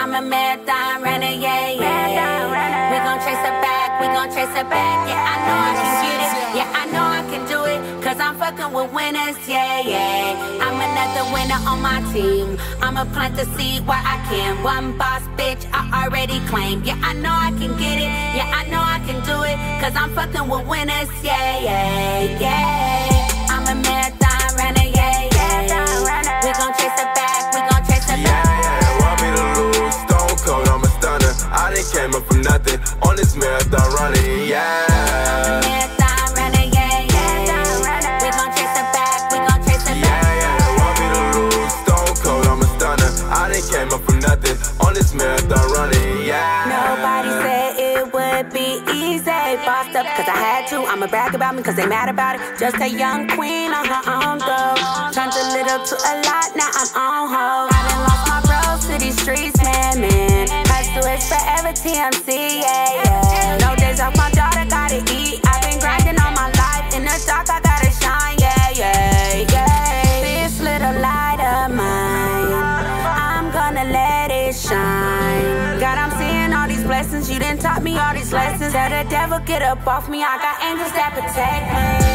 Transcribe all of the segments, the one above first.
I'm a marathon runner, yeah, yeah. We gon' chase it back, we gon' chase it back. Yeah, I know I can get it. Yeah, I know I can do it. Cause I'm fucking with winners, yeah, yeah. I'm another winner on my team. I'ma plant the seed where I can. One boss, bitch, I already claim. Yeah, I know I can get it. Yeah, I know I can do it. Cause I'm fucking with winners, yeah, yeah, yeah. Came up from nothing on this marathon running, yeah. Marathon runner, yeah, yeah. We gon' chase it back, we gon' chase it Yeah, back. yeah, yeah, want me to lose, stone cold, I'm a stunner. I done came up from nothing on this marathon running, yeah. Nobody said it would be easy. Bossed up cause I had to. I'ma brag about me cause they mad about it. Just a young queen on her own though. Turned a little to a lot, now I'm on hold. I done lost my bros to these streets. Is forever TMC, yeah, yeah. No days off, my daughter gotta eat. I've been grinding all my life. In the dark, I gotta shine, yeah, yeah, yeah. This little light of mine, I'm gonna let it shine. God, I'm seeing all these blessings. You didn't taught me all these lessons. Tell the devil get up off me. I got angels that protect me.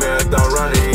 Smith, don't run it.